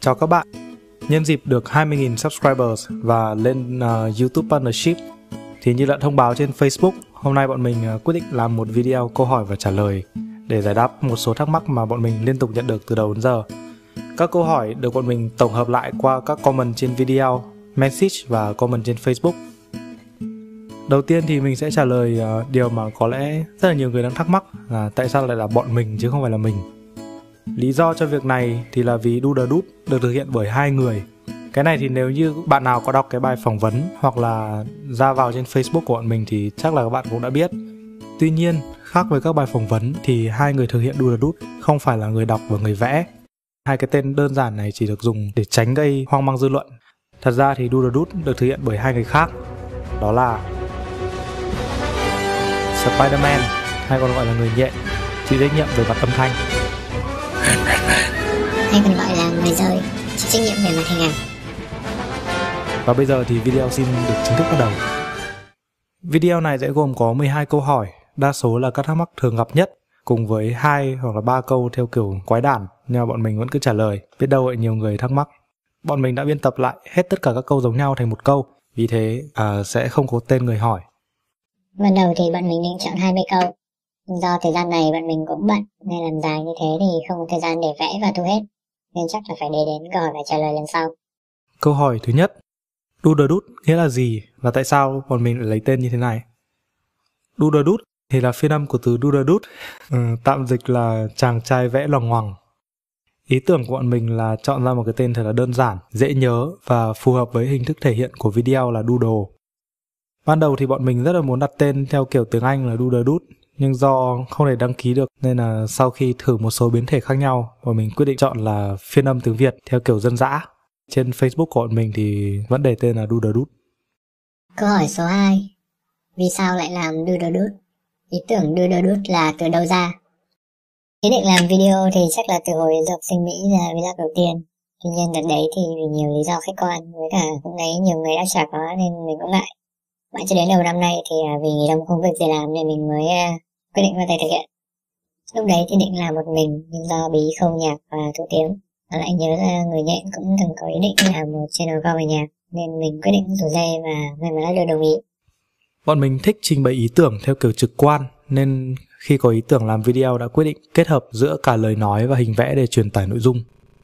Chào các bạn. Nhân dịp được 20.000 subscribers và lên uh, YouTube Partnership thì như đã thông báo trên Facebook, hôm nay bọn mình uh, quyết định làm một video câu hỏi và trả lời để giải đáp một số thắc mắc mà bọn mình liên tục nhận được từ đầu đến giờ. Các câu hỏi được bọn mình tổng hợp lại qua các comment trên video, message và comment trên Facebook. Đầu tiên thì mình sẽ trả lời uh, điều mà có lẽ rất là nhiều người đang thắc mắc là tại sao lại là bọn mình chứ không phải là mình. Lý do cho việc này thì là vì Do The được thực hiện bởi hai người. Cái này thì nếu như bạn nào có đọc cái bài phỏng vấn hoặc là ra vào trên Facebook của bọn mình thì chắc là các bạn cũng đã biết. Tuy nhiên, khác với các bài phỏng vấn thì hai người thực hiện Do The không phải là người đọc và người vẽ. Hai cái tên đơn giản này chỉ được dùng để tránh gây hoang mang dư luận. Thật ra thì Do The được thực hiện bởi hai người khác. Đó là Spider-Man hay còn gọi là người nhện, chịu trách nhiệm về mặt âm thanh hay còn gọi là người rơi chịu trách nhiệm về mặt hình ảnh. Và bây giờ thì video xin được chính thức bắt đầu. Video này sẽ gồm có 12 câu hỏi đa số là các thắc mắc thường gặp nhất cùng với hai hoặc là ba câu theo kiểu quái đản nhưng mà bọn mình vẫn cứ trả lời. Biết đâu lại nhiều người thắc mắc. Bọn mình đã biên tập lại hết tất cả các câu giống nhau thành một câu vì thế à, sẽ không có tên người hỏi. Ban đầu thì bọn mình định chọn 20 câu. Do thời gian này bọn mình cũng bận nên làm dài như thế thì không có thời gian để vẽ và thu hết. Nên chắc là phải để đến câu hỏi và trả lời lần sau. Câu hỏi thứ nhất, Do nghĩa là gì và tại sao bọn mình lại lấy tên như thế này? Do thì là phiên âm của từ Do ừ, tạm dịch là chàng trai vẽ loằng ngoằng. Ý tưởng của bọn mình là chọn ra một cái tên thật là đơn giản, dễ nhớ và phù hợp với hình thức thể hiện của video là doodle. Ban đầu thì bọn mình rất là muốn đặt tên theo kiểu tiếng Anh là Do the nhưng do không thể đăng ký được, nên là sau khi thử một số biến thể khác nhau và mình quyết định chọn là phiên âm tiếng Việt theo kiểu dân dã. Trên Facebook của bọn mình thì vẫn để tên là Do Câu hỏi số 2 Vì sao lại làm Do Ý tưởng Do là từ đâu ra? Ý định làm video thì chắc là từ hồi du học sinh Mỹ là video đầu tiên. Tuy nhiên đợt đấy thì vì nhiều lý do khách quan, với cả cũng thấy nhiều người đã trả có nên mình cũng lại. Mãi cho đến đầu năm nay thì à, vì nghỉ đông không việc gì làm nên mình mới à, quyết định vào tay thực hiện. Lúc đấy thì định làm một mình nhưng do bí khâu nhạc và thu tiếng và lại nhớ ra người nhện cũng từng có ý định làm một channel cover nhạc nên mình quyết định rủ dây và may mắn được đồng ý. Bọn mình thích trình bày ý tưởng theo kiểu trực quan nên khi có ý tưởng làm video đã quyết định kết hợp giữa cả lời nói và hình vẽ để truyền tải nội dung.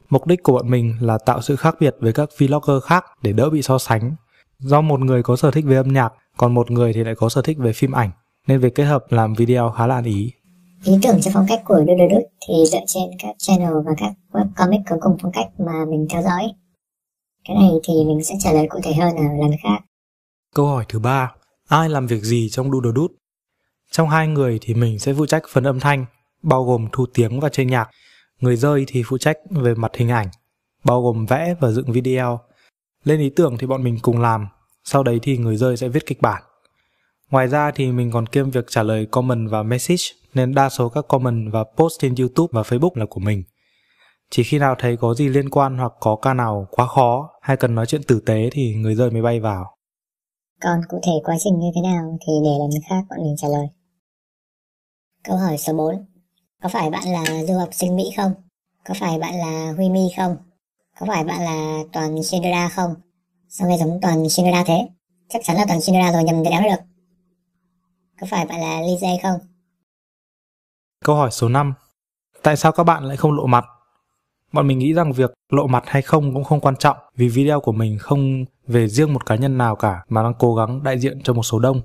Mục đích của bọn mình là tạo sự khác biệt với các vlogger khác để đỡ bị so sánh. Do một người có sở thích về âm nhạc, còn một người thì lại có sở thích về phim ảnh nên việc kết hợp làm video khá là ăn ý. Ý tưởng cho phong cách của Doodle thì dựa trên các channel và các webcomic có cùng phong cách mà mình theo dõi. Cái này thì mình sẽ trả lời cụ thể hơn ở lần khác. Câu hỏi thứ ba, ai làm việc gì trong Doodle Trong hai người thì mình sẽ phụ trách phần âm thanh, bao gồm thu tiếng và chơi nhạc. Người rơi thì phụ trách về mặt hình ảnh, bao gồm vẽ và dựng video. Lên ý tưởng thì bọn mình cùng làm, sau đấy thì người rơi sẽ viết kịch bản. Ngoài ra thì mình còn kiêm việc trả lời comment và message, nên đa số các comment và post trên YouTube và Facebook là của mình. Chỉ khi nào thấy có gì liên quan hoặc có ca nào quá khó hay cần nói chuyện tử tế thì người rơi mới bay vào. Còn cụ thể quá trình như thế nào thì để lần khác bọn mình trả lời. Câu hỏi số 4. Có phải bạn là du học sinh Mỹ không? Có phải bạn là Huy Mi không? Có phải bạn là toàn Shinra không? Sao nghe giống toàn Shinra thế? Chắc chắn là toàn Shinra rồi, nhầm thì đéo được. Có phải bạn là Lizzie không? Câu hỏi số 5. Tại sao các bạn lại không lộ mặt? Bọn mình nghĩ rằng việc lộ mặt hay không cũng không quan trọng vì video của mình không về riêng một cá nhân nào cả mà đang cố gắng đại diện cho một số đông.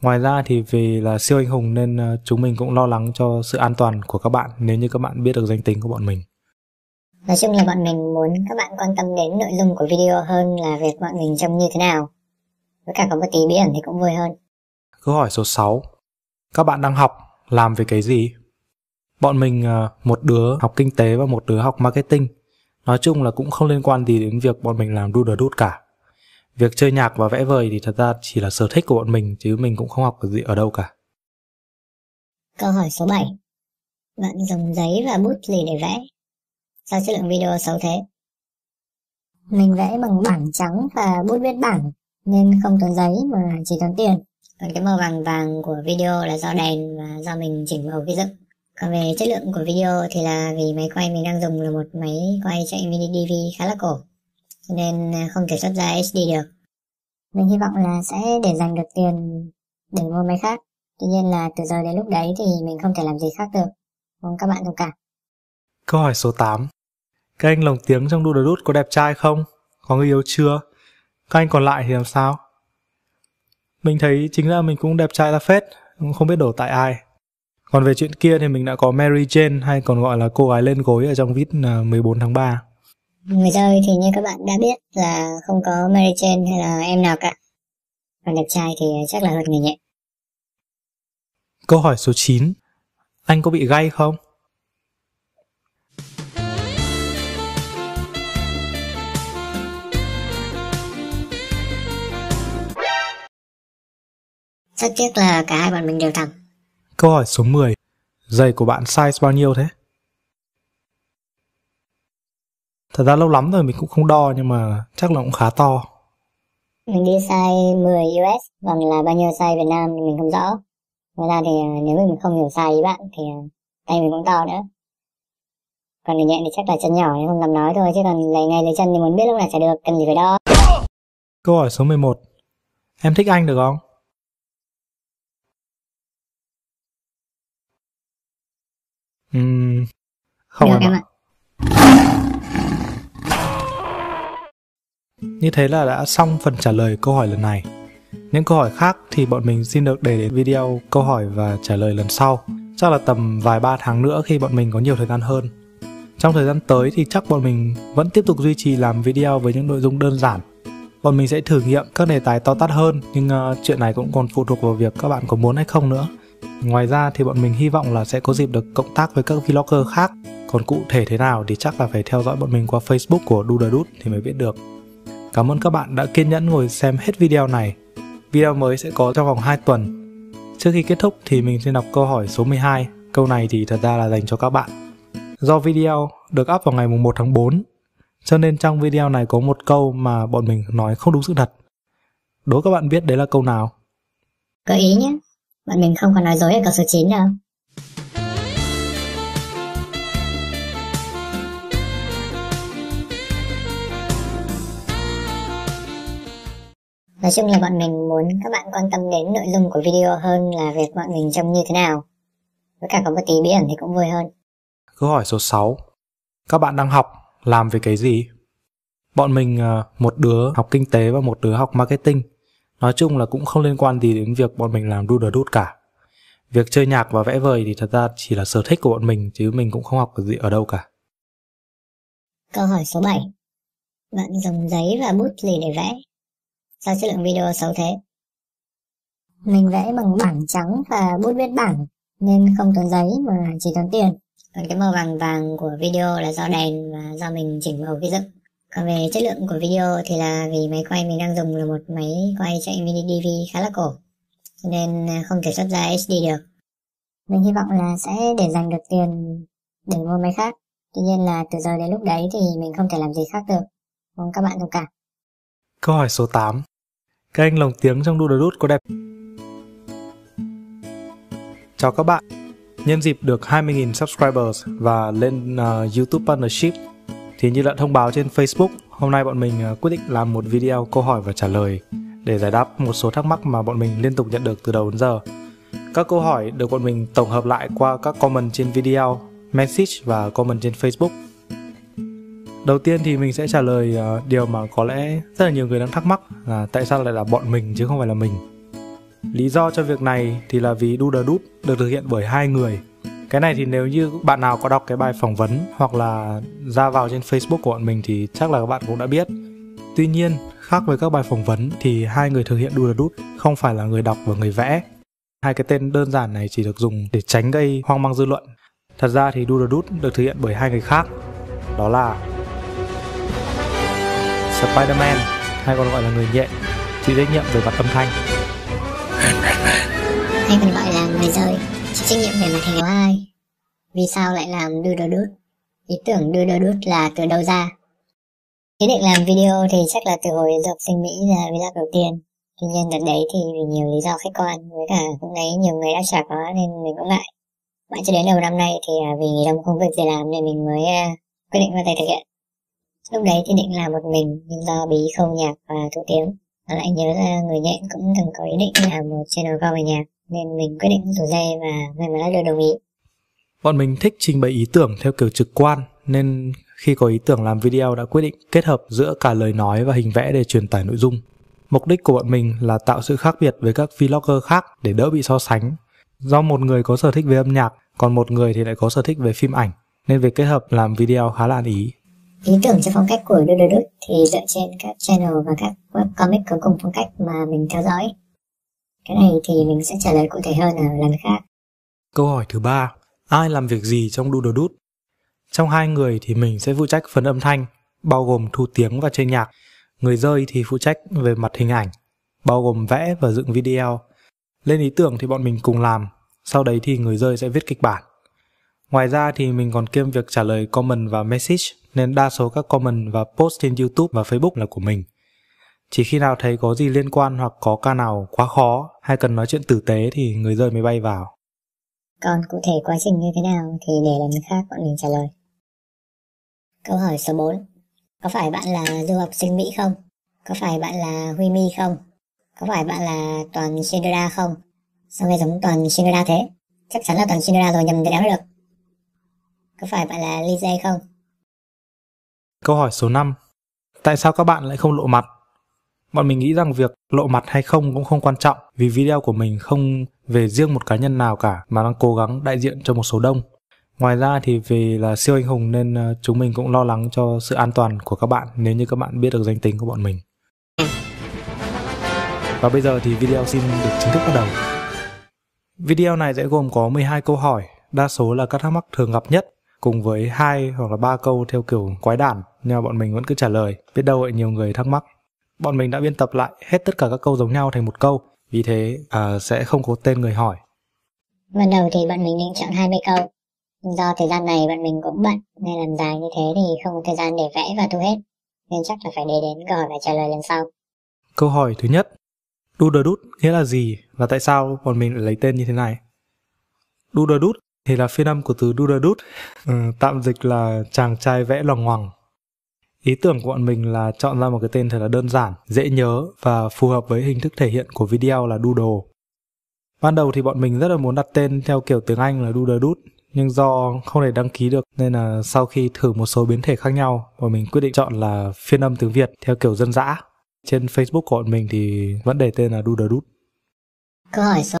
Ngoài ra thì vì là siêu anh hùng nên ờ, chúng mình cũng lo lắng cho sự an toàn của các bạn nếu như các bạn biết được danh tính của bọn mình. Nói chung là bọn mình muốn các bạn quan tâm đến nội dung của video hơn là việc bọn mình trông như thế nào. Với cả có một tí bí ẩn thì cũng vui hơn. Câu hỏi số 6. Các bạn đang học, làm về cái gì? Bọn mình ờ, một đứa học kinh tế và một đứa học marketing. Nói chung là cũng không liên quan gì đến việc bọn mình làm đu đút cả. Việc chơi nhạc và vẽ vời thì thật ra chỉ là sở thích của bọn mình, chứ mình cũng không học cái gì ở đâu cả. Câu hỏi số 7. Bạn dùng giấy và bút gì để vẽ? Sao chất lượng video xấu thế? Mình vẽ bằng bảng trắng và bút viết bảng, nên không tốn giấy mà chỉ tốn tiền. Còn cái màu vàng vàng của video là do đèn và do mình chỉnh màu khi dựng. Còn về chất lượng của video thì là vì máy quay mình đang dùng là một máy quay chạy mini DV khá là cổ, cho nên không thể xuất ra HD được. Mình hy vọng là sẽ để dành được tiền để mua máy khác. Tuy nhiên là từ giờ đến lúc đấy thì mình không thể làm gì khác được. Mong các bạn thông cảm. Câu hỏi số 8 Các anh lồng tiếng trong đu đút có đẹp trai không? Có người yêu chưa? Các anh còn lại thì làm sao? Mình thấy chính là mình cũng đẹp trai ra phết, không biết đổ tại ai. Còn về chuyện kia thì mình đã có Mary Jane hay còn gọi là cô gái lên gối ở trong vít 14 tháng 3. Người chơi thì như các bạn đã biết là không có Mary Jane hay là em nào cả. Còn đẹp trai thì chắc là hơn người nhẹ. Câu hỏi số 9 Anh có bị gay không? Rất tiếc là cả hai bọn mình đều thắng. Câu hỏi số 10 Giày của bạn size bao nhiêu thế? Thật ra lâu lắm rồi mình cũng không đo nhưng mà chắc là cũng khá to. Mình đi size 10 US, còn là bao nhiêu size Việt Nam thì mình không rõ. Ngoài ra thì à, nếu mình không hiểu size ý bạn thì à, tay mình cũng to nữa. Còn người nhẹ thì chắc là chân nhỏ nên không dám nói thôi chứ còn lấy ngay lấy chân thì muốn biết lúc nào chả được, cần gì phải đo. Câu hỏi số 11 Em thích anh được không? Uhm, không được em em ạ. Như thế là đã xong phần trả lời câu hỏi lần này. Những câu hỏi khác thì bọn mình xin được để đến video câu hỏi và trả lời lần sau. Chắc là tầm vài ba tháng nữa khi bọn mình có nhiều thời gian hơn. Trong thời gian tới thì chắc bọn mình vẫn tiếp tục duy trì làm video với những nội dung đơn giản. Bọn mình sẽ thử nghiệm các đề tài to tát hơn nhưng uh, chuyện này cũng còn phụ thuộc vào việc các bạn có muốn hay không nữa. Ngoài ra thì bọn mình hy vọng là sẽ có dịp được cộng tác với các vlogger khác. Còn cụ thể thế nào thì chắc là phải theo dõi bọn mình qua Facebook của Do thì mới biết được. Cảm ơn các bạn đã kiên nhẫn ngồi xem hết video này. Video mới sẽ có trong vòng 2 tuần. Trước khi kết thúc thì mình xin đọc câu hỏi số 12. Câu này thì thật ra là dành cho các bạn. Do video được up vào ngày 1 tháng 4, cho nên trong video này có một câu mà bọn mình nói không đúng sự thật. Đố các bạn biết đấy là câu nào? Gợi ý nhé. Bọn mình không còn nói dối ở câu số 9 đâu. Nói chung là bọn mình muốn các bạn quan tâm đến nội dung của video hơn là việc bọn mình trông như thế nào. Với cả có một tí bí ẩn thì cũng vui hơn. Câu hỏi số 6. Các bạn đang học, làm về cái gì? Bọn mình ờ, một đứa học kinh tế và một đứa học marketing. Nói chung là cũng không liên quan gì đến việc bọn mình làm do the dude cả. Việc chơi nhạc và vẽ vời thì thật ra chỉ là sở thích của bọn mình chứ mình cũng không học được gì ở đâu cả. Câu hỏi số 7. Bạn dùng giấy và bút gì để vẽ? Sao chất lượng video xấu thế? Mình vẽ bằng bảng trắng và bút viết bảng nên không tốn giấy mà chỉ tốn tiền. Còn cái màu vàng vàng của video là do đèn và do mình chỉnh màu gây dựng. Còn về chất lượng của video thì là vì máy quay mình đang dùng là một máy quay chạy mini DV khá là cổ cho nên à, không thể xuất ra HD được. Mình hy vọng là sẽ để dành được tiền để mua máy khác. Tuy nhiên là từ giờ đến lúc đấy thì mình không thể làm gì khác được. Mong các bạn thông cảm. Câu hỏi số 8. Các anh lồng tiếng trong đu đút có đẹp? Chào các bạn. Nhân dịp được 20.000 subscribers và lên uh, YouTube Partnership thì như đã thông báo trên Facebook, hôm nay bọn mình à, quyết định làm một video câu hỏi và trả lời để giải đáp một số thắc mắc mà bọn mình liên tục nhận được từ đầu đến giờ. Các câu hỏi được bọn mình tổng hợp lại qua các comment trên video, message và comment trên Facebook. Đầu tiên thì mình sẽ trả lời à, điều mà có lẽ rất là nhiều người đang thắc mắc là tại sao lại là bọn mình chứ không phải là mình. Lý do cho việc này thì là vì Do The được thực hiện bởi hai người. Cái này thì nếu như bạn nào có đọc cái bài phỏng vấn hoặc là ra vào trên Facebook của bọn mình thì chắc là các bạn cũng đã biết. Tuy nhiên, khác với các bài phỏng vấn thì hai người thực hiện đu đút không phải là người đọc và người vẽ. Hai cái tên đơn giản này chỉ được dùng để tránh gây hoang mang dư luận. Thật ra thì đu đút được thực hiện bởi hai người khác. Đó là Spider-Man hay còn gọi là người nhện chịu trách nhiệm về mặt âm thanh Hay còn gọi là người rơi, chịu trách nhiệm về mặt hình số 2. Vì sao lại làm đưa The đút? Ý tưởng đưa The đút là từ đâu ra? Ý định làm video thì chắc là từ hồi du học sinh Mỹ là vlog đầu tiên. Tuy nhiên đợt đấy thì vì nhiều lý do khách quan, với cả cũng thấy nhiều người đã trả có nên mình cũng ngại. Mãi cho đến đầu năm nay thì à, vì nghỉ đông không việc gì làm nên mình mới à, quyết định bắt tay thực hiện. Lúc đấy thì định làm một mình, nhưng do bí không nhạc và thủ tiếng, mà lại nhớ ra người nhện cũng từng có ý định làm một channel cover nhạc nên mình quyết định rủ dê và may mắn được đồng ý. Bọn mình thích trình bày ý tưởng theo kiểu trực quan nên khi có ý tưởng làm video đã quyết định kết hợp giữa cả lời nói và hình vẽ để truyền tải nội dung. Mục đích của bọn mình là tạo sự khác biệt với các vlogger khác để đỡ bị so sánh. Do một người có sở thích về âm nhạc, còn một người thì lại có sở thích về phim ảnh, nên việc kết hợp làm video khá là ăn ý. Ý tưởng cho phong cách của Doodle thì dựa trên các channel và các webcomic có cùng phong cách mà mình theo dõi. Cái này thì mình sẽ trả lời cụ thể hơn ở lần khác. Câu hỏi thứ ba, ai làm việc gì trong Doodle đút? Trong hai người thì mình sẽ phụ trách phần âm thanh, bao gồm thu tiếng và chơi nhạc. Người rơi thì phụ trách về mặt hình ảnh, bao gồm vẽ và dựng video. Lên ý tưởng thì bọn mình cùng làm, sau đấy thì người rơi sẽ viết kịch bản. Ngoài ra thì mình còn kiêm việc trả lời comment và message nên đa số các comment và post trên YouTube và Facebook là của mình. Chỉ khi nào thấy có gì liên quan hoặc có ca nào quá khó hay cần nói chuyện tử tế thì người rơi mới bay vào. Còn cụ thể quá trình như thế nào thì để lần khác bọn mình trả lời. Câu hỏi số 4. Có phải bạn là du học sinh Mỹ không? Có phải bạn là Huy Mi không? Có phải bạn là toàn Cinderella không? Sao nghe giống toàn Cinderella thế? Chắc chắn là toàn Cinderella rồi nhầm từ đéo được. Có phải bạn là Lizzie không? Câu hỏi số 5. Tại sao các bạn lại không lộ mặt? Bọn mình nghĩ rằng việc lộ mặt hay không cũng không quan trọng vì video của mình không về riêng một cá nhân nào cả mà đang cố gắng đại diện cho một số đông. Ngoài ra thì vì là siêu anh hùng nên ờ, chúng mình cũng lo lắng cho sự an toàn của các bạn nếu như các bạn biết được danh tính của bọn mình. Và bây giờ thì video xin được chính thức bắt đầu. Video này sẽ gồm có 12 câu hỏi, đa số là các thắc mắc thường gặp nhất cùng với hai hoặc là ba câu theo kiểu quái đản nhưng mà bọn mình vẫn cứ trả lời biết đâu lại nhiều người thắc mắc bọn mình đã biên tập lại hết tất cả các câu giống nhau thành một câu. Vì thế à, sẽ không có tên người hỏi. Ban đầu thì bọn mình định chọn 20 câu. Do thời gian này bọn mình cũng bận nên làm dài như thế thì không có thời gian để vẽ và thu hết. Nên chắc là phải để đến câu hỏi và trả lời lần sau. Câu hỏi thứ nhất. Doodle Doot nghĩa là gì và tại sao bọn mình lại lấy tên như thế này? Doodle Doot thì là phiên âm của từ Doodle Doot, ừ, tạm dịch là chàng trai vẽ loằng ngoằng. Ý tưởng của bọn mình là chọn ra một cái tên thật là đơn giản, dễ nhớ và phù hợp với hình thức thể hiện của video là Doodle. Ban đầu thì bọn mình rất là muốn đặt tên theo kiểu tiếng Anh là Doodle Doot, nhưng do không thể đăng ký được nên là sau khi thử một số biến thể khác nhau, bọn mình quyết định chọn là phiên âm tiếng Việt theo kiểu dân dã. Trên Facebook của bọn mình thì vẫn để tên là Doodle Doot. Câu hỏi số